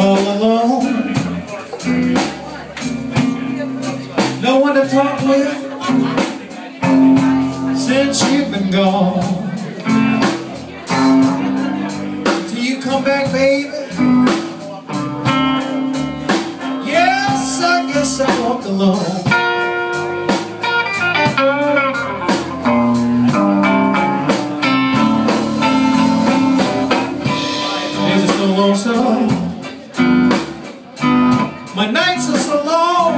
I'm all alone. No one to talk with since you've been gone. Till you come back, baby. Yes, I guess I walk alone. Is it so lonesome? My nights are so long